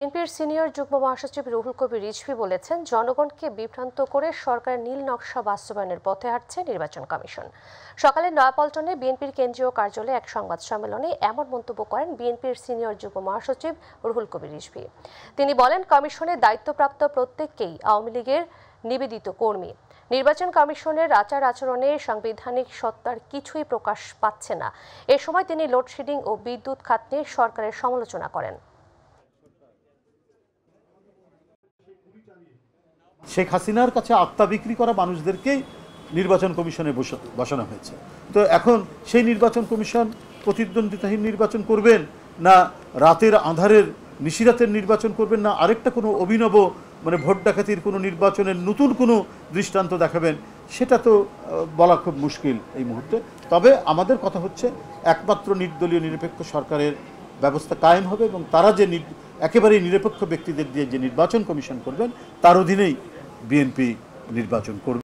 বিএনপির সিনিয়র যুগ্ম মহাসচিব রুহুল কবির রিজভি বলেছেন, জনগণকে বিভ্রান্ত করে সরকার নীল নকশা বাস্তবায়নের পথে হাঁটছে নির্বাচন কমিশন। সকালে নয়াপল্টনে বিএনপির কেন্দ্রীয় কার্যালয়ে এক সংবাদ সম্মেলনে এমন মন্তব্য করেন বিএনপির সিনিয়র যুগ্ম মহাসচিব রুহুল কবির রিজভি। তিনি বলেন কমিশনের দায়িত্বপ্রাপ্ত প্রত্যেককেই আওয়ামী লীগের নিবেদিত কর্মী। নির্বাচন কমিশনের আচার আচরণে সাংবিধানিক সত্তার কিছুই প্রকাশ পাচ্ছে না। এ সময় তিনি লোডশেডিং ও বিদ্যুৎ খাত নিয়ে সরকারের সমালোচনা করেন। শেখ হাসিনার কাছে আত্মা বিক্রি করা মানুষদেরকেই নির্বাচন কমিশনে বসা- বসানো হয়েছে। তো এখন সেই নির্বাচন কমিশন প্রতিদ্বন্দ্বিতাহীন নির্বাচন করবেন না রাতের আধারের নিশিরাতের নির্বাচন করবেন না আরেকটা কোনো অভিনব মানে ভোট ডাকাতির কোনো নির্বাচনের নতুন কোনো দৃষ্টান্ত দেখাবেন, সেটা তো বলা খুব মুশকিল এই মুহূর্তে। তবে আমাদের কথা হচ্ছে, একমাত্র নির্দলীয় নিরপেক্ষ সরকারের ব্যবস্থা কায়েম হবে এবং তারা যে একেবারেই নিরপেক্ষ ব্যক্তিদের দিয়ে যে নির্বাচন কমিশন করবেন তার অধীনেই বিএনপি নির্বাচন করবে।